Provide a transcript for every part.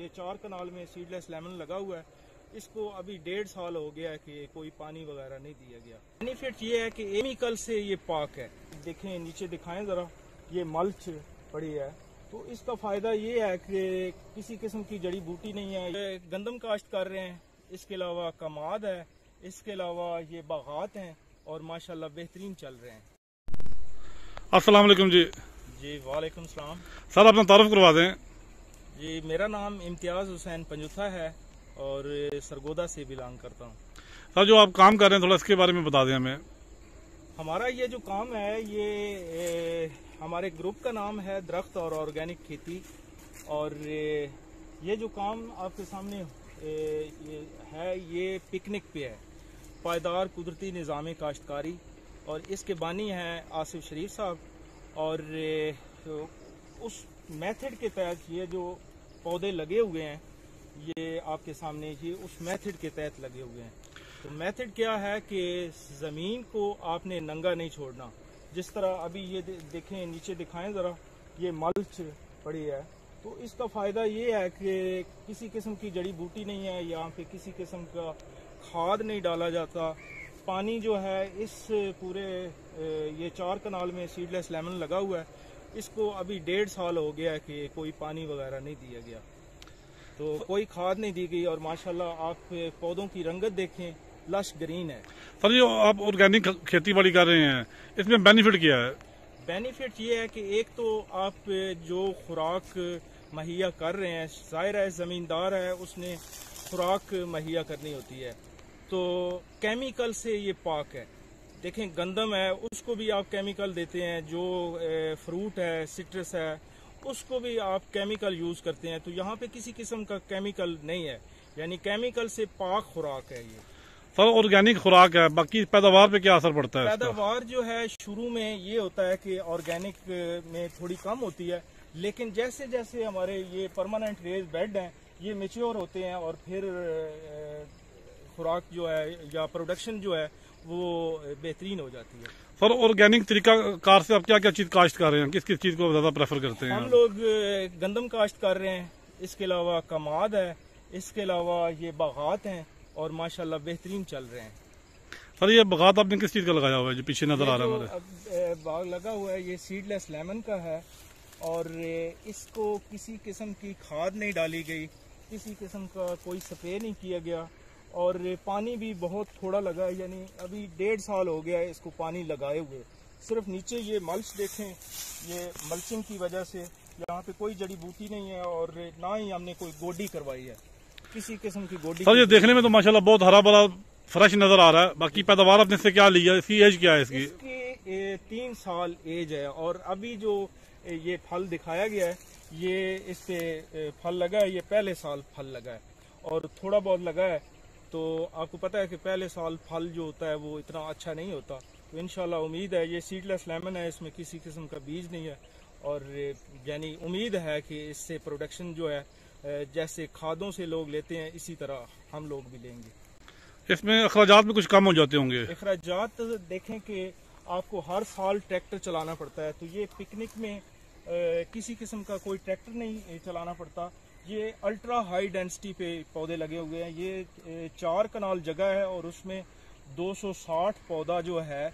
ये चार कनाल में सीडलेस लेमन लगा हुआ है। इसको अभी डेढ़ साल हो गया है कि कोई पानी वगैरह नहीं दिया गया। बेनिफिट ये है कि केमिकल से ये पाक है। देखें नीचे दिखाएँ जरा। ये मल्च पड़ी है। तो इसका फ़ायदा ये है कि किसी किस्म की जड़ी बूटी नहीं है। ये गंदम काश्त कर रहे हैं। इसके अलावा कमाद है। इसके अलावा ये बागात हैं और माशाल्लाह बेहतरीन चल रहे हैं। वालेकुम जी। जी वालेकुम सलाम। सर अपना तारुफ करवा दें। जी मेरा नाम इम्तियाज़ हुसैन पंजुथा है और सरगोदा से बिलोंग करता हूँ। सर जो आप काम कर रहे हैं थोड़ा इसके बारे में बता दें हमें। हमारा ये जो काम है ये ए, हमारे ग्रुप का नाम है दरख्त और ऑर्गेनिक खेती। और ए, ये जो काम आपके सामने ए, ये है ये पिकनिक पे है। पायदार कुदरती निज़ाम काश्तकारी। और इसके बानी हैं आसिफ शरीफ साहब। और ए, तो उस मेथड के तहत ये जो पौधे लगे हुए हैं, ये आपके सामने ये उस मेथड के तहत लगे हुए हैं। तो मेथड क्या है कि ज़मीन को आपने नंगा नहीं छोड़ना। जिस तरह अभी ये देखें, नीचे दिखाएँ ज़रा, ये मल्च पड़ी है। तो इसका फ़ायदा ये है कि किसी किस्म की जड़ी बूटी नहीं है यहाँ पे किसी किस्म का खाद नहीं डाला जाता। पानी जो है, इस पूरे ये चार कनाल में सीडलेस लेमन लगा हुआ है। इसको अभी डेढ़ साल हो गया है कि कोई पानी वगैरह नहीं दिया गया। तो कोई खाद नहीं दी गई और माशाल्लाह आप पौधों की रंगत देखें लश ग्रीन है। सर जो आप ऑर्गेनिक खेती बाड़ी कर रहे हैं। इसमें बेनिफिट क्या है? बेनिफिट ये है कि एक तो आप जो खुराक मुहैया कर रहे हैं ज़ाहिर है ज़मींदार है उसने खुराक मुहैया करनी होती है। तो केमिकल से ये पाक है। देखें गंदम है उसको भी आप केमिकल देते हैं जो फ्रूट है सिट्रस है उसको भी आप केमिकल यूज़ करते हैं। तो यहाँ पे किसी किस्म का केमिकल नहीं है। यानी केमिकल से पाक खुराक है ये। सर ऑर्गेनिक खुराक है बाकी पैदावार पे क्या असर पड़ता है पैदावार जो है शुरू में ये होता है कि ऑर्गेनिक में थोड़ी कम होती है। लेकिन जैसे जैसे हमारे ये परमानेंट रेज बेड हैं ये मेच्योर होते हैं और फिर खुराक जो है या प्रोडक्शन जो है वो बेहतरीन हो जाती है। सर ऑर्गेनिक तरीका कार से आप क्या क्या चीज़ काश्त कर रहे हैं? किस किस चीज़ को ज़्यादा प्रेफर करते हैं हम लोग गंदम काश्त कर रहे हैं। इसके अलावा कमाद है। इसके अलावा ये बागात हैं और माशाल्लाह बेहतरीन चल रहे हैं। सर ये बगात आपने किस चीज़ का लगाया हुआ है जो पीछे नज़र आ रहा है हमारे? बाग लगा हुआ है ये सीडलेस लेमन का है और इसको किसी किस्म की खाद नहीं डाली गई। किसी किस्म का कोई स्प्रे नहीं किया गया। और पानी भी बहुत थोड़ा लगा है यानी अभी डेढ़ साल हो गया है इसको पानी लगाए हुए। सिर्फ़ नीचे ये मल्च देखें ये मल्चिंग की वजह से यहाँ पे कोई जड़ी बूटी नहीं है और ना ही हमने कोई गोडी करवाई है। किसी किस्म की गोडी सर ये देखने में तो माशाल्लाह बहुत हरा भरा फ्रेश नज़र आ रहा है। बाकी पैदावार आपने इससे क्या लिया इसकी एज क्या है इसकी? इसकी तीन साल एज है और अभी जो ये फल दिखाया गया है ये इस पे फल लगा है ये पहले साल फल लगा है। और थोड़ा बहुत लगा है तो आपको पता है कि पहले साल फल जो होता है वो इतना अच्छा नहीं होता। तो इनशाला उम्मीद है ये सीडलेस लेमन है इसमें किसी किस्म का बीज नहीं है। और यानी उम्मीद है कि इससे प्रोडक्शन जो है जैसे खादों से लोग लेते हैं इसी तरह हम लोग भी लेंगे। इसमें अखराज में कुछ कम हो जाते होंगे? अखराज देखें कि आपको हर साल ट्रैक्टर चलाना पड़ता है। तो ये पिकनिक में किसी किस्म का कोई ट्रैक्टर नहीं चलाना पड़ता। ये अल्ट्रा हाई डेंसिटी पे पौधे लगे हुए हैं। ये चार कनाल जगह है और उसमें 260 पौधा जो है,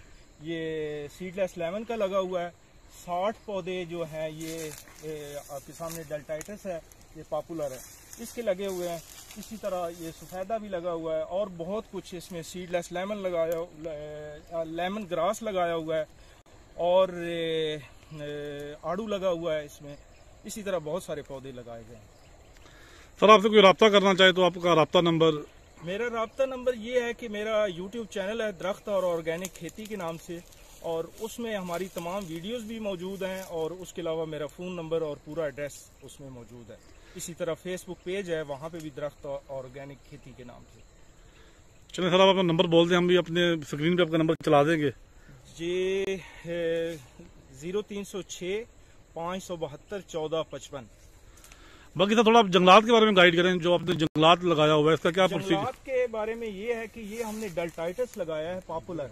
ये सीडलेस लेमन का लगा हुआ है। 60 पौधे जो हैं, ये आपके सामने डेल्टाइटस है, ये पॉपुलर है। इसके लगे हुए हैं। इसी तरह ये सफ़ेदा भी लगा हुआ है और बहुत कुछ इसमें सीडलेस लेमन लगाया लेमन ग्रास लगाया हुआ है और आड़ू लगा हुआ है इसमें। इसी तरह बहुत सारे पौधे लगाए गए हैं। सर आपसे कोई रब्ता करना चाहे तो आपका रब्ता नंबर। मेरा रबता नंबर ये है कि मेरा यूट्यूब चैनल है दरख्त और ऑर्गेनिक खेती के नाम से और उसमें हमारी तमाम वीडियोस भी मौजूद हैं और उसके अलावा मेरा फ़ोन नंबर और पूरा एड्रेस उसमें मौजूद है। इसी तरह फेसबुक पेज है वहाँ पे भी दरख्त और ऑर्गेनिक खेती के नाम से। चलें सर आप अपना नंबर बोल दें हम भी अपने स्क्रीन पे आपका नंबर चला देंगे। जे ज़ीरो तीन सौ छः पाँच सौ बहत्तर चौदह पचपन। बाकी सर थोड़ा आप जंगलात के बारे में गाइड करें जो आपने जंगलात लगाया हुआ है इसका क्या प्रोसीजर जंगलात के बारे में ये है कि ये हमने डल्टाइटस लगाया है पॉपुलर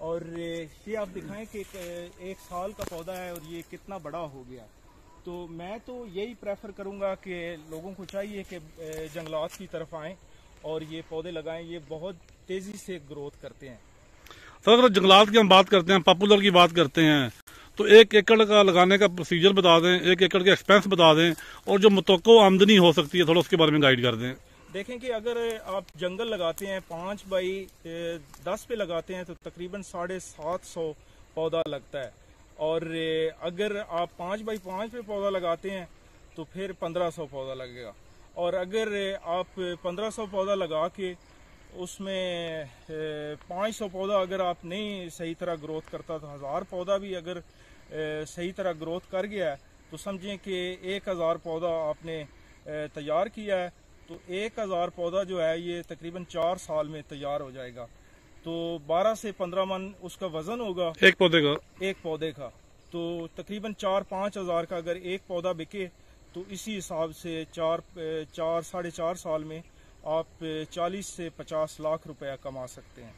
और ये आप दिखाएँ कि एक, एक साल का पौधा है और ये कितना बड़ा हो गया। तो मैं तो यही प्रेफर करूँगा कि लोगों को चाहिए कि जंगलात की तरफ़ आएँ और ये पौधे लगाएँ। ये बहुत तेज़ी से ग्रोथ करते हैं। सर अगर जंगलात की हम बात करते हैं पॉपुलर की बात करते हैं तो एक एकड़ का लगाने का प्रोसीजर बता दें, एक एकड़ के एक्सपेंस बता दें, और जो मुतको आमदनी हो सकती है, थोड़ा उसके बारे में गाइड कर दें। देखें कि अगर आप जंगल लगाते हैं, पाँच बाई दस पे लगाते हैं तो तकरीबन साढ़े सात सौ पौधा लगता है। और अगर आप पाँच बाई पाँच पे पौधा लगाते हैं तो फिर पंद्रह सौ पौधा लगेगा। और अगर आप पंद्रह सौ पौधा लगा के उसमें पाँच सौ पौधा अगर आप नहीं सही तरह ग्रोथ करता तो हज़ार पौधा भी अगर सही तरह ग्रोथ कर गया है तो समझें कि एक हज़ार पौधा आपने तैयार किया है तो एक हज़ार पौधा जो है ये तकरीबन चार साल में तैयार हो जाएगा। तो बारह से पंद्रह मन उसका वज़न होगा। एक पौधे का? एक पौधे का। तो तकरीबन चार पाँच हज़ार का अगर एक पौधा बिके तो इसी हिसाब से चार चार साढ़े चार साल में आप चालीस से पचास लाख रुपया कमा सकते हैं।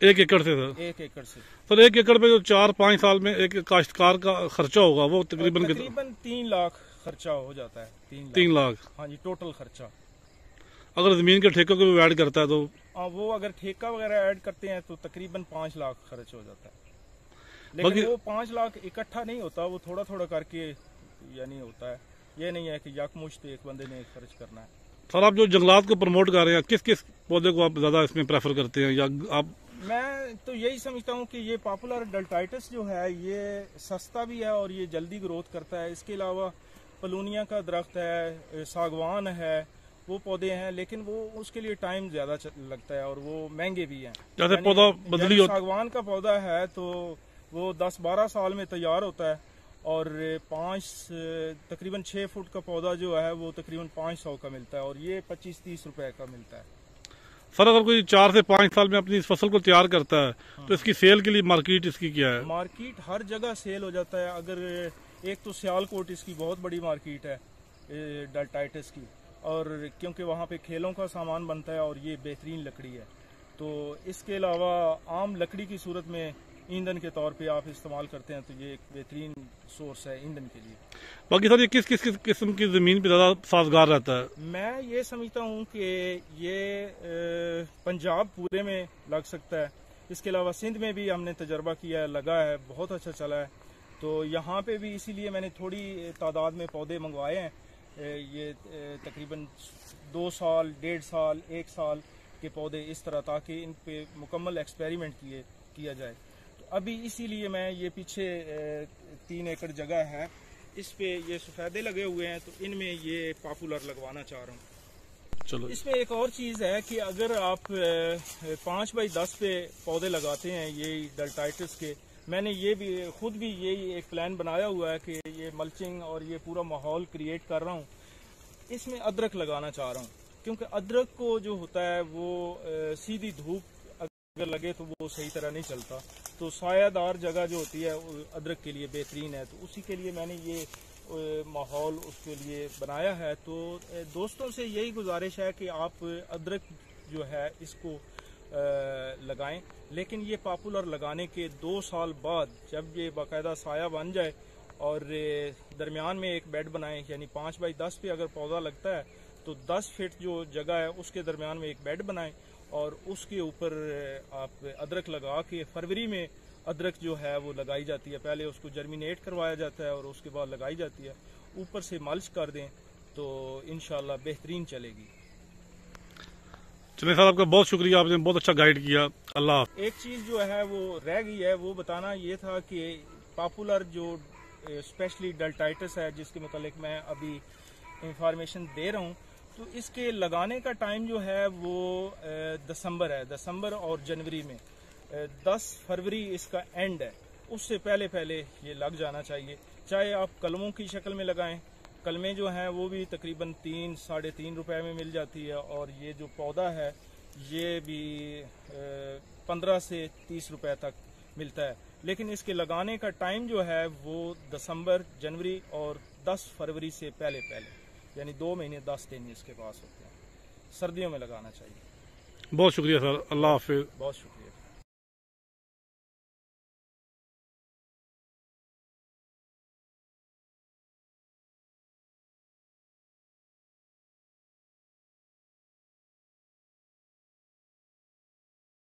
एक एकड़ से सर एक एकड़ से। सर एक एकड़ पे जो चार पाँच साल में एक काश्तकार का खर्चा होगा वो तकरीबन कितना? तकरीबन तीन लाख खर्चा हो जाता है तीन लाख। तीन लाख? हाँ जी टोटल खर्चा। अगर ज़मीन के ठेके को भी ऐड करता है तो? हाँ वो अगर ठेका वगैरह ऐड करते हैं तो तकरीबन पाँच लाख खर्च हो जाता है। लेकिन वो पाँच लाख इकट्ठा नहीं होता वो थोड़ा थोड़ा करके यानी होता है। ये नहीं है कि यकमुश्त एक बंदे ने खर्च करना है। सर आप जो जंगलात को प्रमोट कर रहे हैं किस किस पौधे को आप ज़्यादा इसमें प्रेफर करते हैं? या आप मैं तो यही समझता हूँ कि ये पॉपुलर डल्टाइटस जो है ये सस्ता भी है और ये जल्दी ग्रोथ करता है। इसके अलावा पलूनिया का दरख्त है सागवान है वो पौधे हैं लेकिन वो उसके लिए टाइम ज़्यादा लगता है और वो महँगे भी हैं। जैसे पौधा बदली सागवान का पौधा है तो वो 10-12 साल में तैयार होता है और पाँच तकरीबन छः फुट का पौधा जो है वो तकरीबन 500 का मिलता है और ये 25-30 रुपए का मिलता है। सर अगर कोई चार से पाँच साल में अपनी इस फ़सल को तैयार करता है तो इसकी सेल के लिए मार्केट इसकी क्या है? मार्केट हर जगह सेल हो जाता है। अगर एक तो सियालकोट इसकी बहुत बड़ी मार्केट है ए, की। और क्योंकि वहाँ पे खेलों का सामान बनता है और ये बेहतरीन लकड़ी है। तो इसके अलावा आम लकड़ी की सूरत में ईंधन के तौर पे आप इस्तेमाल करते हैं तो ये एक बेहतरीन सोर्स है ईंधन के लिए। बाकी सर ये किस किस किस किस्म की ज़मीन पे ज़्यादा साजगार रहता है? मैं ये समझता हूँ कि ये पंजाब पूरे में लग सकता है। इसके अलावा सिंध में भी हमने तजर्बा किया है लगा है बहुत अच्छा चला है। तो यहाँ पे भी इसीलिए मैंने थोड़ी तादाद में पौधे मंगवाए हैं। ये तकरीबन दो साल डेढ़ साल एक साल के पौधे इस तरह ताकि इन पे मुकम्मल एक्सपेरिमेंट किए किया जाए। अभी इसीलिए मैं ये पीछे तीन एकड़ जगह है। इस पे ये सफेदे लगे हुए हैं तो इनमें ये पॉपुलर लगवाना चाह रहा हूँ। चलो। इसमें एक और चीज़ है कि अगर आप पाँच बाई दस पे पौधे लगाते हैं ये डल्टाइटिस के मैंने ये भी खुद भी यही एक प्लान बनाया हुआ है कि ये मल्चिंग और ये पूरा माहौल क्रिएट कर रहा हूँ। इसमें अदरक लगाना चाह रहा हूँ क्योंकि अदरक को जो होता है वो सीधी धूप अगर लगे तो वो सही तरह नहीं चलता। तो सायादार जगह जो होती है अदरक के लिए बेहतरीन है। तो उसी के लिए मैंने ये माहौल उसके लिए बनाया है। तो दोस्तों से यही गुजारिश है कि आप अदरक जो है, इसको लगाएँ। लेकिन ये पॉपुलर लगाने के दो साल बाद जब ये बाकायदा साया बन जाए और दरमियान में एक बेड बनाएँ, यानी पाँच बाई दस पे अगर पौधा लगता है तो दस फिट जो जगह है, उसके दरमियान में एक बेड बनाएँ। और उसके ऊपर आप अदरक लगा के फरवरी में अदरक जो है वो लगाई जाती है। पहले उसको जर्मिनेट करवाया जाता है और उसके बाद लगाई जाती है। ऊपर से मालिश कर दें तो इनशाला बेहतरीन चलेगी। चलिए सर आपका बहुत शुक्रिया। आपने बहुत अच्छा गाइड किया। अल्लाह एक चीज़ जो है वो रह गई है वो बताना ये था कि पॉपुलर जो स्पेशली डल्टाइटस है जिसके मतलब मैं अभी इंफॉर्मेशन दे रहा हूँ तो इसके लगाने का टाइम जो है वो दिसंबर है। दिसंबर और जनवरी में दस फरवरी इसका एंड है। उससे पहले पहले ये लग जाना चाहिए। चाहे आप कलमों की शक्ल में लगाएँ, कलमें जो हैं वो भी तकरीबन तीन, साढ़े तीन रुपए में मिल जाती है और ये जो पौधा है, ये भी पंद्रह से तीस रुपए तक मिलता है। लेकिन इसके लगाने का टाइम जो है वो दिसंबर, जनवरी और 10 फरवरी से पहले पहले। यानी दो महीने दस दिन इसके पास होते हैं। सर्दियों में लगाना चाहिए। बहुत शुक्रिया सर अल्लाह हाफिज़। बहुत शुक्रिया।